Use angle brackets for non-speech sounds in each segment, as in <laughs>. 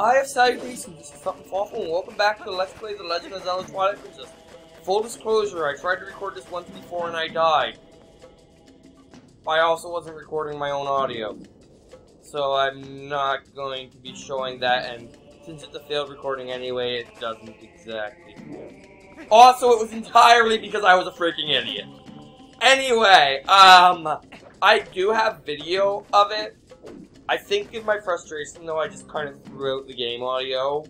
I have Side Racing, this is Something Fawful, and welcome back to Let's Play The Legend of Zelda Twilight Princess. Full disclosure, I tried to record this once before and I died. I also wasn't recording my own audio. So I'm not going to be showing that, and since it's a failed recording anyway, it doesn't exactly Also, it was entirely because I was a freaking idiot. Anyway, um, I do have video of it. I think in my frustration, though, I just kind of threw out the game audio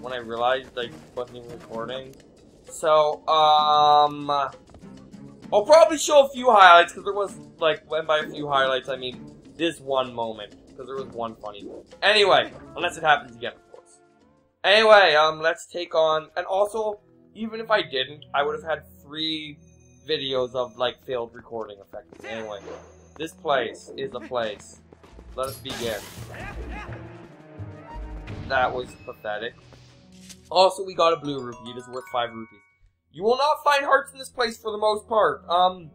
when I realized I wasn't even recording. So, um, I'll probably show a few highlights, because there was, like, when by a few highlights, I mean this one moment, because there was one funny one. Anyway, unless it happens again, of course. Anyway, um, let's take on, and also, even if I didn't, I would have had three videos of, like, failed recording, effectively. Anyway, this place is a place let us begin. That was pathetic. Also, we got a blue rupee. It is worth five rupees. You will not find hearts in this place for the most part. Um,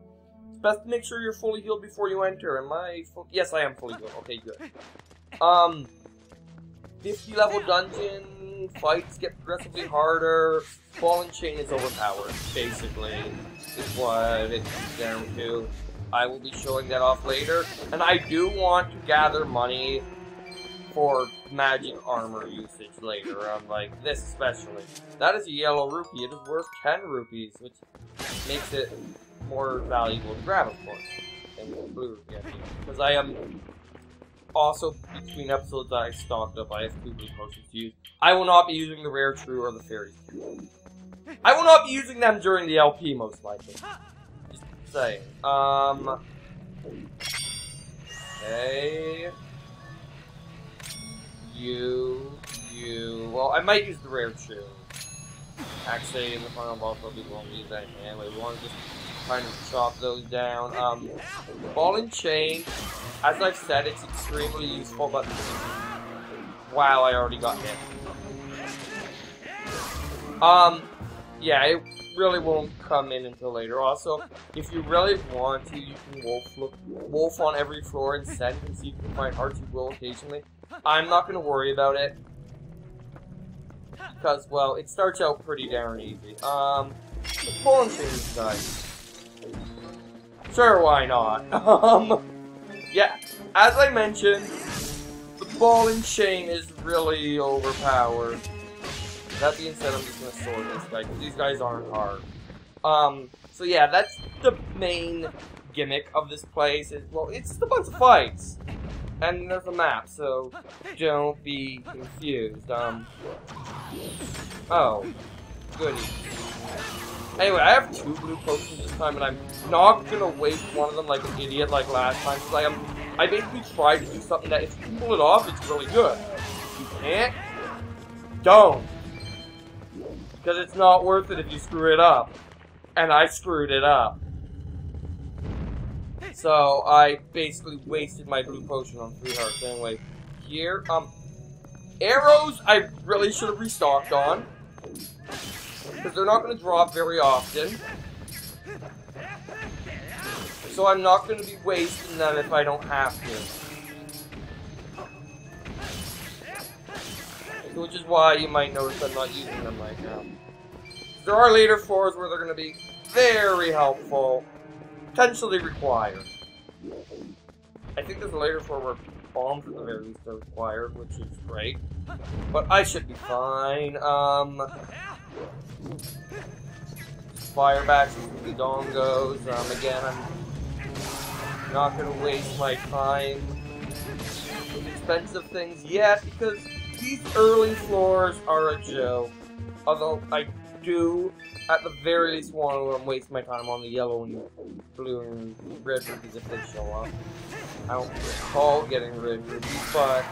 it's best to make sure you're fully healed before you enter. Am I? Yes, I am fully healed. Okay, good. Um, 50 level dungeon. Fights get progressively harder. Ball and chain is overpowered, basically, is what it comes down to. I will be showing that off later. And I do want to gather money for magic armor usage later, um, like this especially. That is a yellow rupee. It is worth 10 rupees, which makes it more valuable to grab, of course, the blue rupee, Because I am also, between episodes that I stocked up, I have two blue potions to use. I will not be using the rare Chu or the fairy I will not be using them during the LP, most likely say? Um. Okay. You. You. Well, I might use the rare Chu. Actually, in the final boss, probably won't use that anyway. We want to just kind of chop those down. Um, ball and chain. As I've said, it's extremely useful, but wow, I already got hit. Um, yeah, it really won't come in until later. Also, if you really want to, you can wolf look, wolf on every floor and send and see if you can find will occasionally. I'm not going to worry about it because, well, it starts out pretty darn easy. Um, the chain is nice. Sure, why not? <laughs> um, yeah, as I mentioned, the ball and chain is really overpowered. That being said, I'm just gonna sword this guy, because these guys aren't hard. Um, so yeah, that's the main gimmick of this place. Is well, it's a bunch of fights. And there's a map, so don't be confused. Um, oh, goody. Anyway, I have two blue potions this time, and I'm not gonna waste one of them like an idiot like last time. Cause I am, I basically tried to do something that if you pull it off, it's really good. If you can't, don't. Because it's not worth it if you screw it up. And I screwed it up. So I basically wasted my blue potion on three hearts. Anyway, here, um, arrows I really should have restocked on. Because they're not going to drop very often. So I'm not going to be wasting them if I don't have to. Which is why you might notice I'm not using them right now. There are later floors where they're going to be very helpful, potentially required. I think there's a later floor where bombs at the very least are required, which is great. But I should be fine. Um, firebacks the dongos. Um, again, I'm not going to waste my time with expensive things yet because these early floors are a joke. Although I do, at the very least, want to waste my time on the yellow and blue and red rupees if they show up. I don't recall getting red rupees, but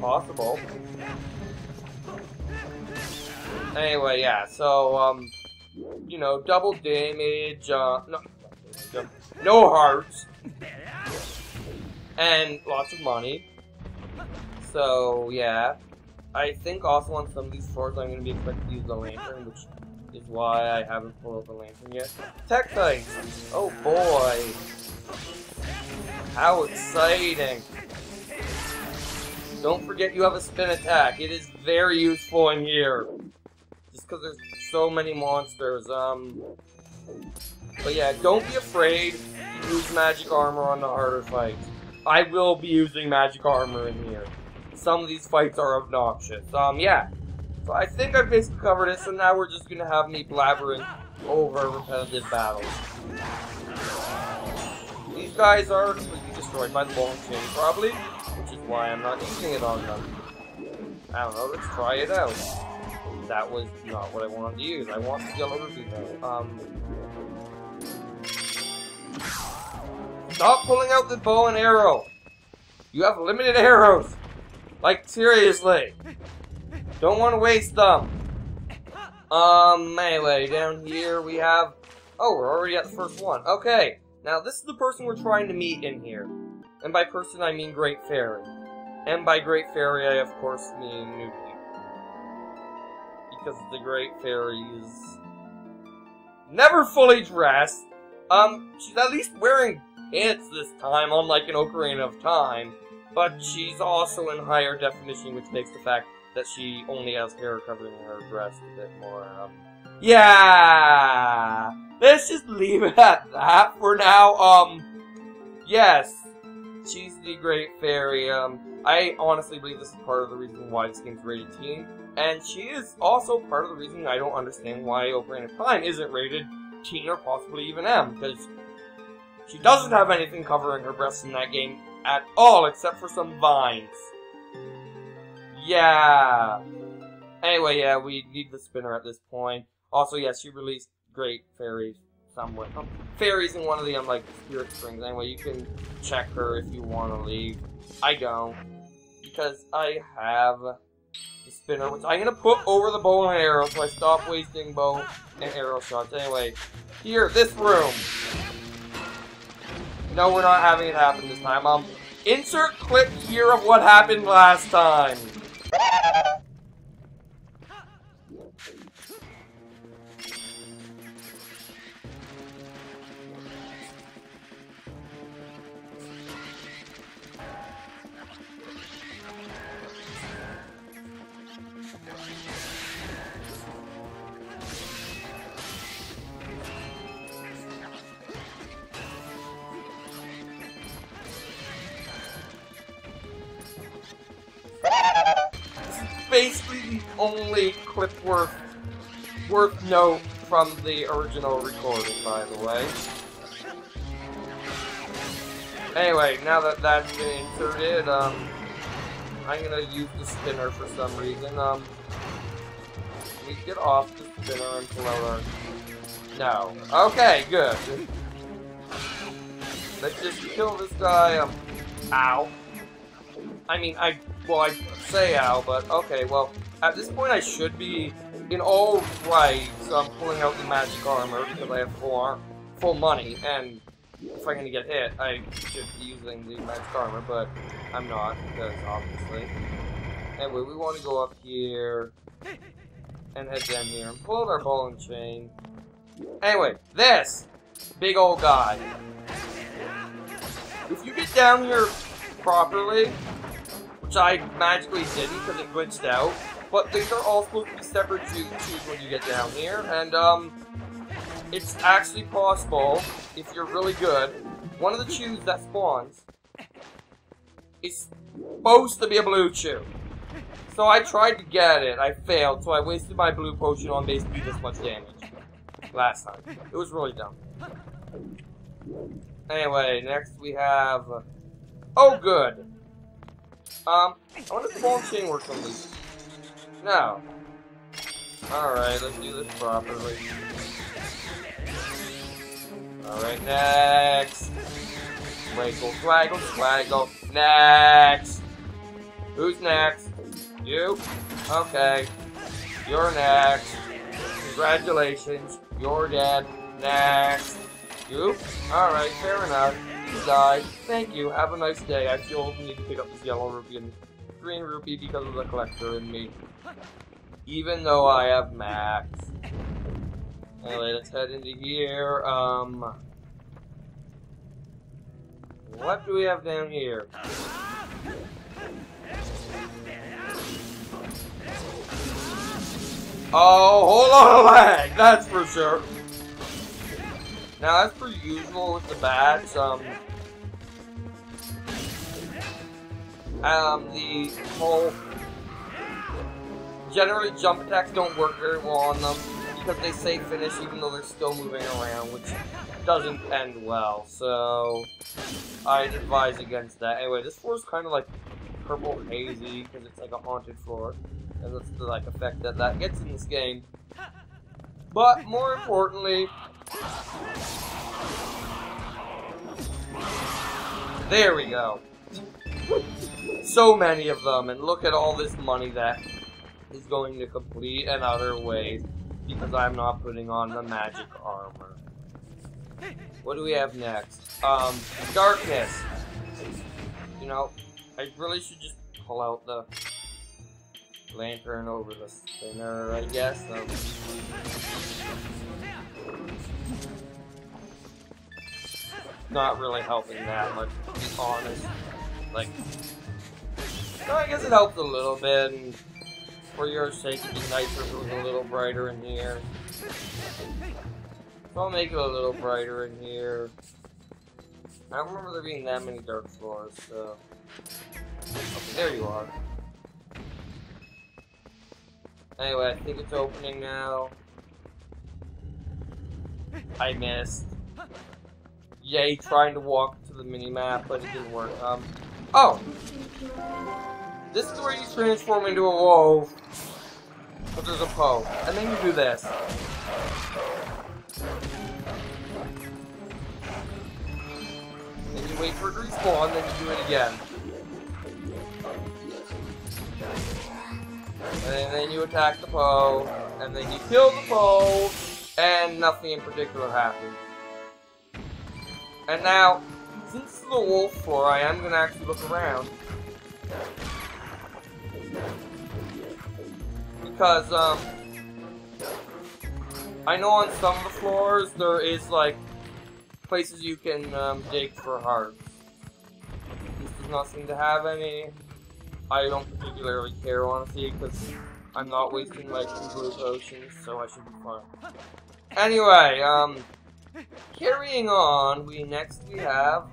possible. Anyway, yeah, so, um, you know, double damage, uh, no, no hearts, and lots of money. So, yeah. I think also on some of these floors I'm going to be expected to use the lantern, which is why I haven't pulled the lantern yet. Tech Tektite! Oh boy! How exciting! Don't forget you have a spin attack. It is very useful in here. Just because there's so many monsters. Um, But yeah, don't be afraid to use magic armor on the harder fights. I will be using magic armor in here. Some of these fights are obnoxious. Um, yeah. So I think I've basically covered it, so now we're just gonna have me blabbering over repetitive battles. These guys are completely destroyed by the and chain, probably, which is why I'm not using it on them. I don't know, let's try it out. That was not what I wanted to use. I want the yellow rupee though. Um, Stop pulling out the bow and arrow! You have limited arrows! Like, seriously! Don't want to waste them! Um, melee. Down here we have... Oh, we're already at the first one. Okay. Now, this is the person we're trying to meet in here. And by person, I mean Great Fairy. And by Great Fairy, I of course mean Newbie. Because the Great Fairy is... Never fully dressed. Um, she's at least wearing pants this time, unlike an Ocarina of Time. But she's also in higher definition, which makes the fact that she only has hair covering her dress a bit more, um... Yeah! Let's just leave it at that for now, um... Yes, she's the Great Fairy, um... I honestly believe this is part of the reason why this game's rated teen, and she is also part of the reason I don't understand why Ocarina of Time isn't rated teen or possibly even M, because she doesn't have anything covering her breasts in that game at all, except for some vines. Yeah. Anyway, yeah, we need the spinner at this point. Also, yes, you released Great Fairies somewhere. Um, fairies in one of the, um, like, Spirit Springs. Anyway, you can check her if you want to leave. I don't. Because I have the spinner, which I'm to put over the bow and arrow so I stop wasting bow and arrow shots. Anyway, here, this room. No, we're not having it happen this time. Um, insert clip here of what happened last time. Basically the only clip worth worth note from the original recording, by the way. Anyway, now that that's been inserted, um, I'm gonna use the spinner for some reason. Um, we get off the spinner and our... No. Okay, good. Let's just kill this guy. Um, ow. I mean, I well, I say ow, but okay, well, at this point I should be in all right, so I'm pulling out the magic armor because I have full, full money, and if I'm gonna get hit, I should be using the magic armor, but I'm not, because obviously. Anyway, we want to go up here, and head down here, and pull out our ball and chain. Anyway, this big old guy. If you get down here properly, which I magically didn't because it glitched out. But these are all supposed to be separate Chus when you get down here, and um, it's actually possible, if you're really good, one of the Chus that spawns is supposed to be a blue Chu. So I tried to get it, I failed, so I wasted my blue potion on basically this much damage. Last time. It was really dumb. Anyway, next we have... Oh, good. Um, I wonder if the ball chain works on these. No. Alright, let's do this properly. Alright, next. Swaggle, swaggle, swaggle. Next. Who's next? You? Okay. You're next. Congratulations. You're dead. Next. You? Alright, fair enough die. Thank you. Have a nice day. I still need to pick up this yellow rupee and green rupee because of the collector in me. Even though I have max. Anyway, let's head into here. Um, what do we have down here? Oh, hold on a lag, that's for sure. Now, as per usual with the bats, um, um, the whole generally jump attacks don't work very well on them because they say finish even though they're still moving around, which doesn't end well. So I'd advise against that. Anyway, this floor is kind of like purple hazy because it's like a haunted floor, and that's the like effect that that gets in this game. But more importantly, there we go. So many of them, and look at all this money that is going to complete and other ways because I'm not putting on the magic armor. What do we have next? Um, darkness. You know, I really should just pull out the lantern over the spinner, I guess. Not really helping that much, to be honest. Like, no, I guess it helped a little bit, and for your sake, it'd be nicer if it was a little brighter in here. So I'll make it a little brighter in here. I don't remember there being that many dark floors, so... Okay, there you are. Anyway, I think it's opening now. I missed. Yay, trying to walk to the mini-map, but it didn't work. Um, oh! This is where you transform into a wolf. But there's a Poe. And then you do this. Then you wait for it to respawn, then you do it again. And then you attack the Poe, and then you kill the Poe, and nothing in particular happens. And now, since the wolf floor, I am going to actually look around. Because, um, I know on some of the floors there is, like, places you can um, dig for hearts. This does not seem to have any. I don't particularly care, honestly, because I'm not wasting my two blue potions, so I should be fine. Anyway, um, carrying on, we next we have,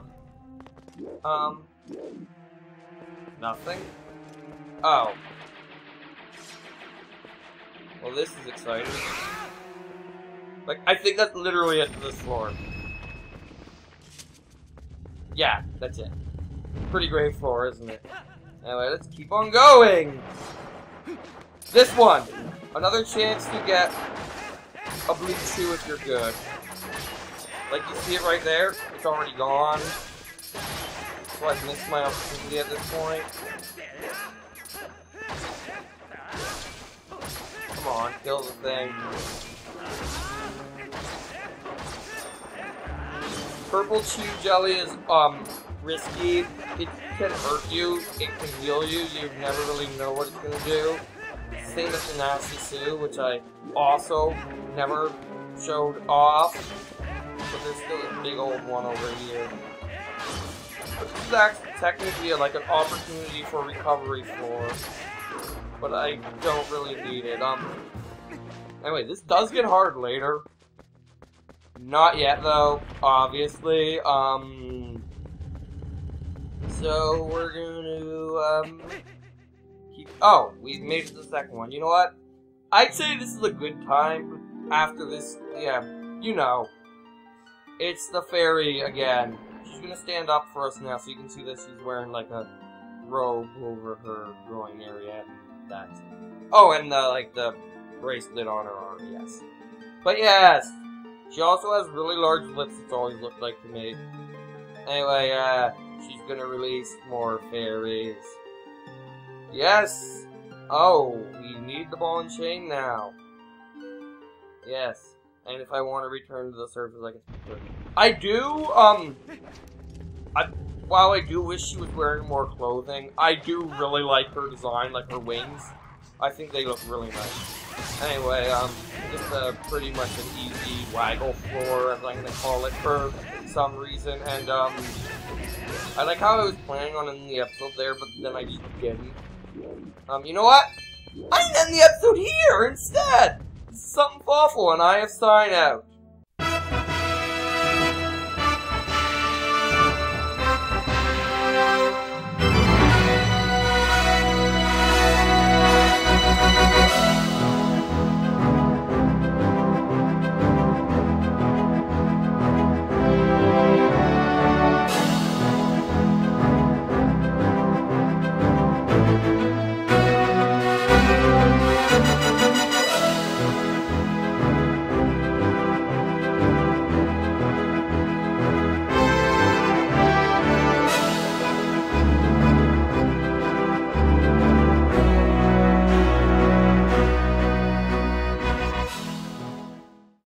um, nothing. Oh. Well, this is exciting. Like, I think that's literally it for this floor. Yeah, that's it. Pretty great floor, isn't it? Anyway, let's keep on going! This one! Another chance to get a blue Chu if you're good. Like, you see it right there? It's already gone. So I've missed my opportunity at this point. Come on, kill the thing. Purple Chu jelly is um risky. It can hurt you. It can heal you. You never really know what it's gonna do. Same as the nasty Sue, which I also never showed off. But there's still a big old one over here. But this is actually technically like an opportunity for recovery floor but I don't really need it. Um. Anyway, this does get hard later. Not yet, though. Obviously. Um. So we're gonna um. Keep. Oh, we made it to the second one. You know what? I'd say this is a good time after this. Yeah, you know. It's the fairy again. She's gonna stand up for us now, so you can see that she's wearing like a robe over her growing area that. Oh, and the, like the bracelet on her arm, yes. But yes, she also has really large lips. It's always looked like to me. Anyway, uh, she's gonna release more fairies. Yes. Oh, we need the ball and chain now. Yes. And if I want to return to the surface, I can. I do. Um. I while I do wish she was wearing more clothing, I do really like her design, like her wings. I think they look really nice. Anyway, um, just a pretty much an easy waggle floor, as I'm gonna call it, for some reason. And, um, I like how I was planning on in the episode there, but then I just didn't. Um, you know what? I end the episode here instead. Something Fawful, and I have sign out.